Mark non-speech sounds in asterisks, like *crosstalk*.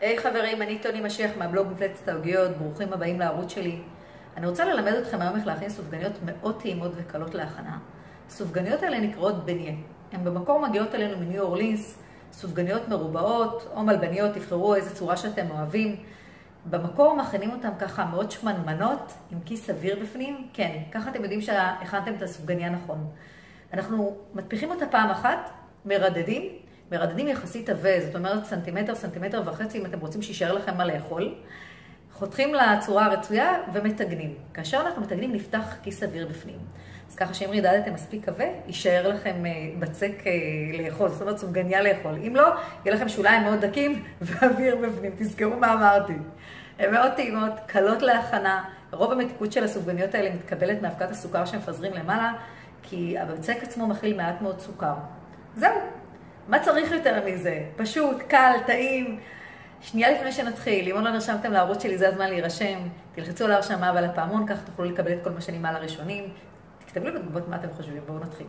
היי hey, חברים, אני טוני משיח מהבלוג מפלצת העוגיות, ברוכים הבאים לערוץ שלי. אני רוצה ללמד אתכם היום איך להכין סופגניות מאוד טעימות וקלות להכנה. הסופגניות האלה נקראות בניה. הן במקור מגיעות אלינו מניו אורלינס, סופגניות מרובעות או מלבניות, תבחרו איזה צורה שאתם אוהבים. במקור מכינים אותם ככה מאוד שמנמנות, עם כיס סביר בפנים. כן, ככה אתם יודעים שהכנתם את הסופגניה נכון. אנחנו מטפיחים אותה פעם אחת, מרדדים, מרדדים יחסית עבה, זאת אומרת סנטימטר, סנטימטר וחצי, אם אתם רוצים שישאר לכם מה לאכול. חותכים לצורה הרצויה ומטגנים. כאשר אנחנו מטגנים, נפתח כיס אוויר בפנים. אז ככה שאם רידדתם מספיק עבה, יישאר לכם אה, בצק אה, לאכול, זאת אומרת סופגניה לאכול. אם לא, יהיה לכם שוליים מאוד דקים *laughs* ואוויר בפנים. תזכרו מה אמרתי. הן מאוד טעימות, קלות להכנה. רוב המתיקות של הסופגניות האלה מתקבלת מאבקת הסוכר שמפזרים למעלה, כי הבצק עצמו מכיל מעט מאוד סוכר. זהו, מה צריך יותר מזה? פשוט, קל, טעים. שנייה לפני שנתחיל, אם עוד לא נרשמתם לערוץ שלי, זה הזמן להירשם. תלחצו על ההרשמה ועל הפעמון, כך תוכלו לקבל את כל מה שאני מעלה ראשונים. תכתבו לי בתגובות מה אתם חושבים, בואו נתחיל.